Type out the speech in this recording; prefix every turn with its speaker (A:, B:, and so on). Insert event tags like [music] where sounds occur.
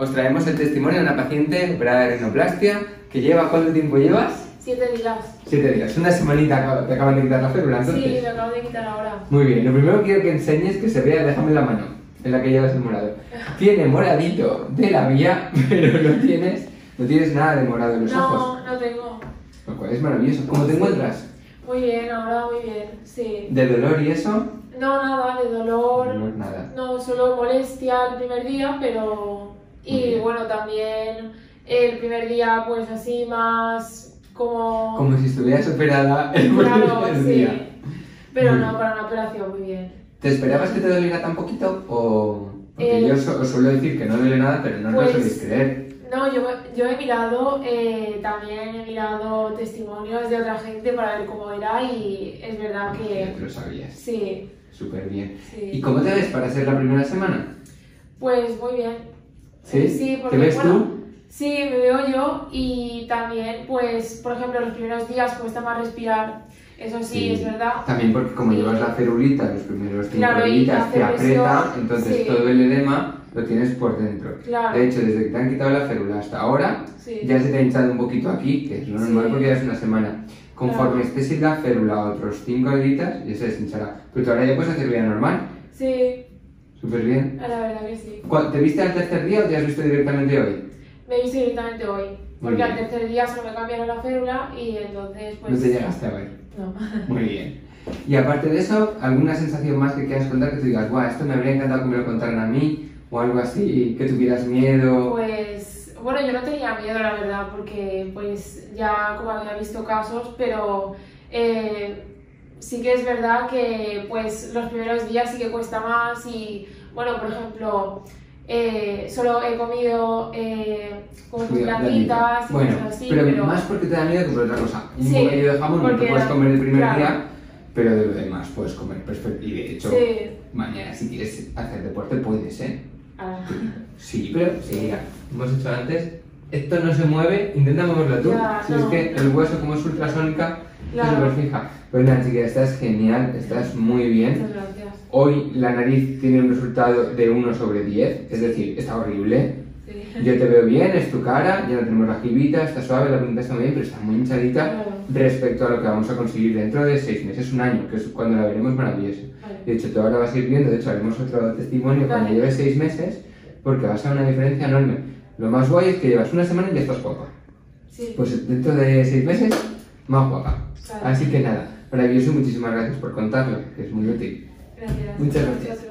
A: Os traemos el testimonio de una paciente operada de rinoplastia que lleva, ¿cuánto tiempo llevas?
B: Siete días.
A: Siete días. Una semanita te acaban de quitar la férula, entonces.
B: Sí, me acabo de quitar ahora.
A: Muy bien, lo primero que quiero que enseñes que se vea, déjame la mano, en la que llevas el morado. Tiene moradito de la vía, [laughs] pero no tienes, no tienes nada de morado en los ojos.
B: No, no tengo.
A: Lo cual es maravilloso. ¿Cómo te encuentras?
B: Muy bien, ahora muy bien, sí.
A: ¿De dolor y eso?
B: No, nada, de dolor.
A: No, nada.
B: No, solo molestia el primer día, pero... Y bueno, también el primer día pues así más como...
A: Como si estuvieras operada el
B: Claro,
A: primer
B: sí.
A: día.
B: Pero no, para una operación muy bien.
A: ¿Te esperabas que te doliera tan poquito? O... Porque
B: Eh,
A: yo su- suelo decir que no duele nada, pero no
B: pues-
A: lo soléis creer.
B: No, yo, yo he mirado, eh, también he mirado testimonios de otra gente para ver cómo era y es verdad
A: Ya
B: que
A: te lo sabías.
B: sí,
A: Súper bien.
B: sí.
A: ¿Y cómo te ves para ser la primera semana?
B: Pues muy bien.
A: ¿Sí?
B: Sí, porque
A: ¿Te ves
B: bueno,
A: tú?
B: Sí, me veo yo y también, pues, por ejemplo, los primeros días cuesta más respirar. Eso sí,
A: Sí.
B: es verdad.
A: También porque como
B: Sí.
A: llevas la cerulita los primeros cinco
B: Claro,
A: días te aprieta, entonces
B: sí.
A: todo el edema lo tienes por dentro.
B: Claro.
A: De hecho, desde que te han quitado la férula hasta ahora, ya se te ha hinchado un poquito aquí, que es lo normal porque ya es una semana. Conforme
B: Claro. estés
A: sin la férula otros cinco días, ya se deshinchará. Pero tú ahora ya puedes hacer vida normal,
B: Sí,
A: súper bien.
B: la verdad que sí.
A: ¿Cuál- ¿Te viste al tercer día o te has visto directamente hoy?
B: Me hice directamente hoy. Porque al tercer día solo me cambiaron la férula y entonces, pues.
A: No te llegaste a ver.
B: No. [laughs]
A: Muy bien. Y aparte de eso, ¿alguna sensación más que quieras contar que tú digas, guau, esto me habría encantado que me lo contaran a mí? O algo así, que tuvieras miedo.
B: Pues, bueno, yo no tenía miedo, la verdad, porque pues ya como había visto casos, pero eh, sí que es verdad que pues los primeros días sí que cuesta más y, bueno, por ejemplo, eh, solo he comido eh,
A: la
B: platitas y
A: Bueno,
B: cosas así,
A: pero,
B: pero,
A: más porque te da miedo que por otra cosa. Un
B: Sí,
A: bocadillo de jamón no te puedes comer el primer
B: claro.
A: día, pero de lo demás puedes comer perfecto. Y de hecho,
B: sí,
A: mañana si quieres hacer deporte puedes, ¿eh?
B: ah,
A: Sí, pero sí, mira, hemos hecho antes. Esto no se mueve, intenta moverlo tú.
B: Ya,
A: si
B: no.
A: es que el hueso, como es ultrasónica,
B: Claro.
A: no fija. Pues nada, chica, estás genial, estás muy bien.
B: muchas gracias.
A: Hoy la nariz tiene un resultado de 1 sobre 10, es decir, está horrible.
B: Sí.
A: Yo te veo bien, es tu cara, ya no tenemos la jibita, está suave, la pinta está muy bien, pero está muy hinchadita
B: Claro.
A: respecto a lo que vamos a conseguir dentro de 6 meses, un año, que es cuando la veremos maravillosa.
B: Vale.
A: De hecho, tú ahora vas a ir viendo, de hecho, haremos otro testimonio cuando
B: Vale.
A: lleves 6 meses, porque va a una diferencia enorme. Lo más guay es que llevas una semana y ya estás guapa.
B: Sí.
A: Pues dentro de 6 meses, más guapa.
B: Vale.
A: Así que nada, maravilloso y muchísimas gracias por contarlo, que es muy útil.
B: Gracias.
A: Muchas gracias.